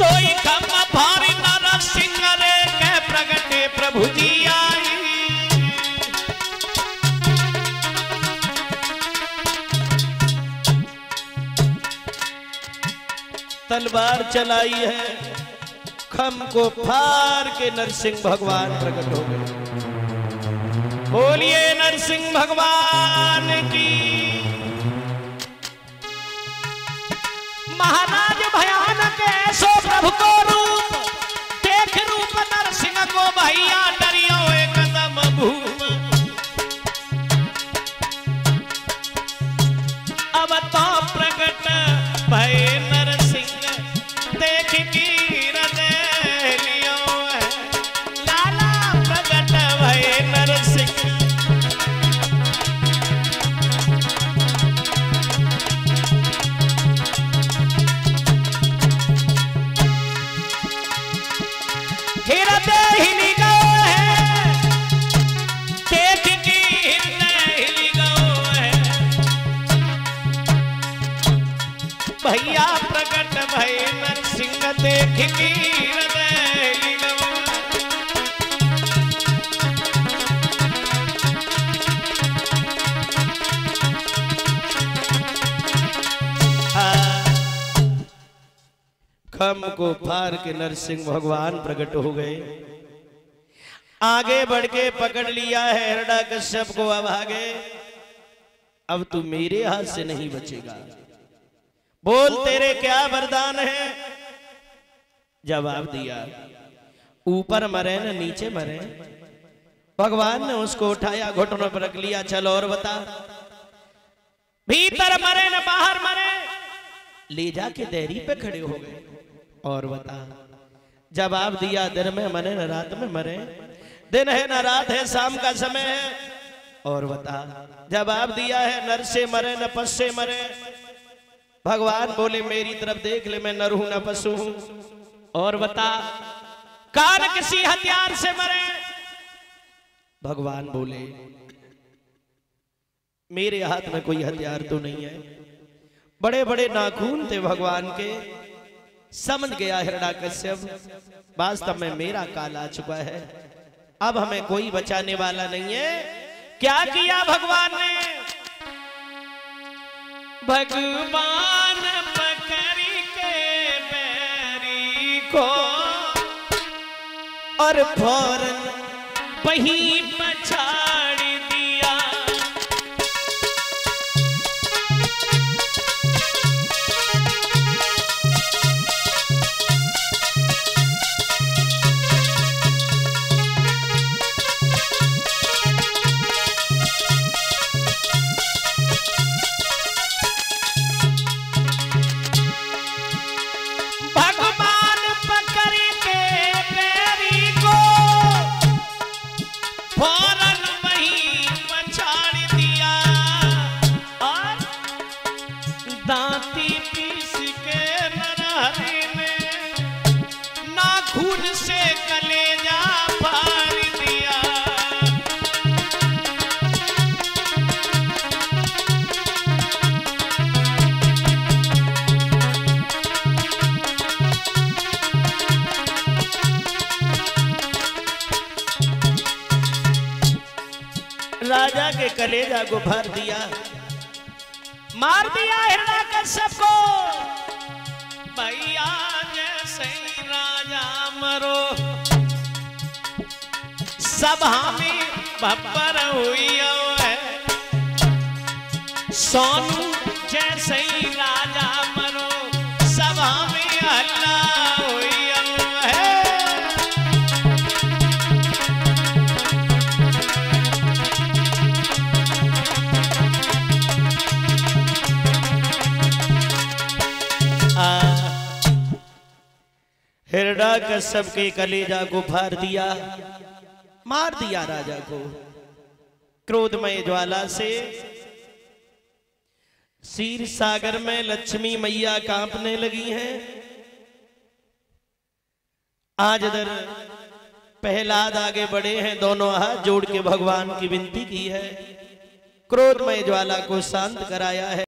सोई खम भारी नर सिंह रे, कह प्रगटे प्रभु जी आई। तलवार चलाई है, खम को फार के नरसिंह भगवान प्रकट हो गए। बोलिए नरसिंह भगवान की। भैया प्रकट भय नरसिंह देख हृदय है। खम को फार के नरसिंह भगवान प्रकट हो गए। आगे बढ़ के पकड़ लिया है हरडा कश्यप को अब आगे। अब तू मेरे हाथ से नहीं बचेगा। बोल तेरे क्या वरदान है? जवाब दिया। ऊपर मरे न नीचे मरे। भगवान ने उसको उठाया घुटनों पर रख लिया चल और बता। भीतर मरे न बाहर मरे। ले जाके देरी पे खड़े हो गए। और बता। जवाब दिया दिन में मरे न रात में मरे। दिन है न रात है शाम का समय है। और बता। जवाब दिया है नर से मरे न पस से मरे। भगवान बोले, मेरी तरफ़ देख ले, मैं नर हूँ, न पशु हूँ। और बता कान किसी हथियार से मरे। भगवान बोले, मेरे हाथ में कोई हथियार तो नहीं है। बड़े बड़े नाखून थे भगवान के। समझ गया हिरणा कश्यप, वास्तव में मेरा काल आ चुका है। अब हमें कोई बचाने वाला नहीं है। क्या किया भगवान ने? भगवान पकड़ के बैरी को और फ़ौरन वही पछाड़ राजा के कलेजा को भर दिया। मार दिया हिरणा कश्यप भैया जैसे राजा मरो, सब हामी भब्बर हुई है। सोनू जैसे राजा हिरडा कश्यप के कलेजा को फार दिया। मार दिया राजा को। क्रोधमय ज्वाला से सीर सागर में लक्ष्मी मैया कांपने लगी हैं। आज इधर पहलाद आगे बढ़े हैं, दोनों हाथ जोड़ के भगवान की विनती की है। क्रोधमय ज्वाला को शांत कराया है।